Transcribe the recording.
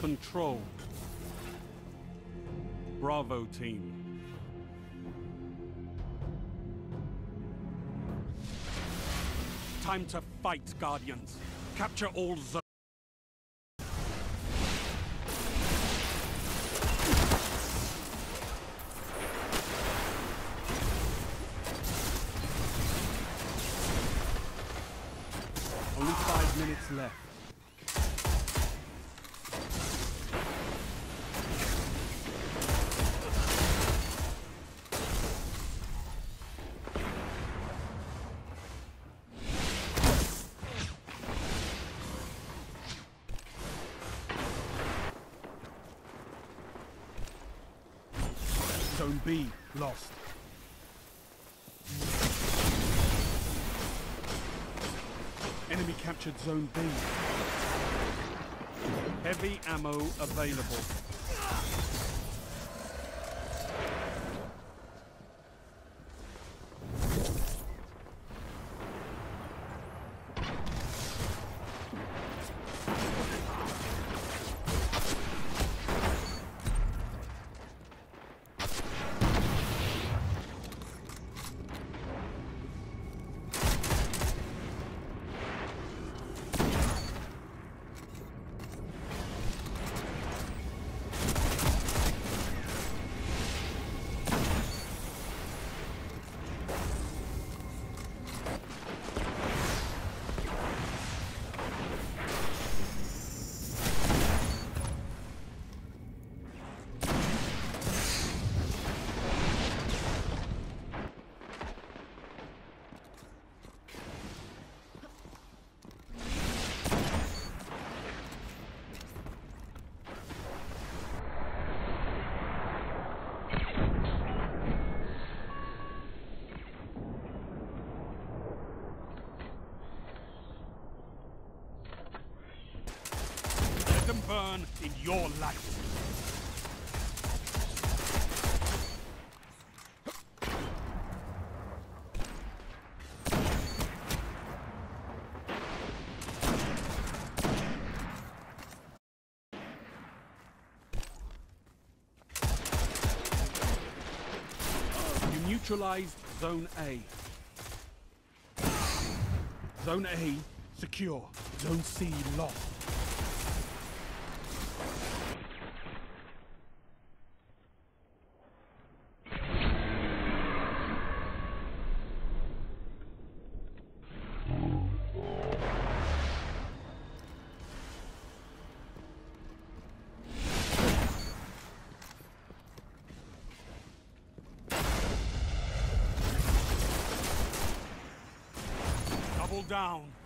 control. Bravo team. Time to fight, Guardians. Capture all zones. Only five minutes left. Zone B lost. Enemy captured Zone B. Heavy ammo available. Burn in your light. You neutralized Zone A. Zone A secure. Zone C lost. Down.